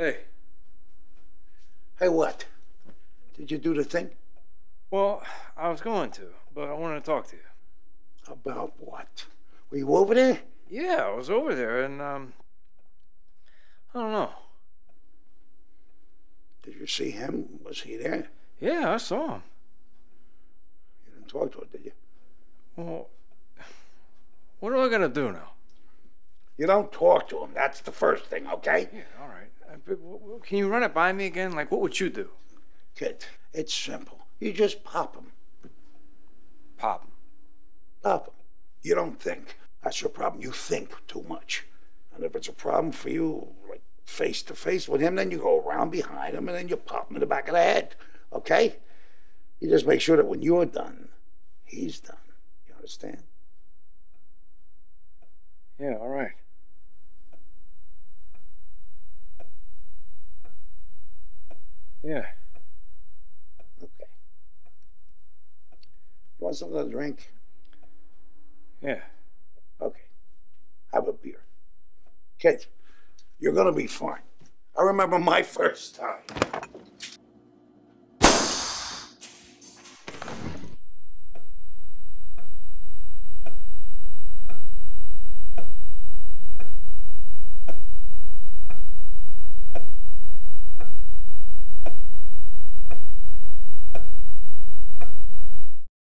Hey. Hey, what? Did you do the thing? Well, I was going to, but I wanted to talk to you. About what? Were you over there? Yeah, I was over there, and um, I don't know. Did you see him? Was he there? Yeah, I saw him. You didn't talk to him, did you? Well, what am I gonna do now? You don't talk to him. That's the first thing, okay? Yeah, all right. But w- w- Can you run it by me again? Like, what would you do? Kid, it's simple. You just pop him. Pop him. Pop him. You don't think. That's your problem. You think too much. And if it's a problem for you, like face to face with him, then you go around behind him and then you pop him in the back of the head. Okay? You just make sure that when you're done, he's done. You understand? Yeah, all right. Yeah. Okay. You want something to drink? Yeah. Okay. Have a beer. Kid, you're gonna be fine. I remember my first time.